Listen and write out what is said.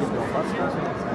Спасибо.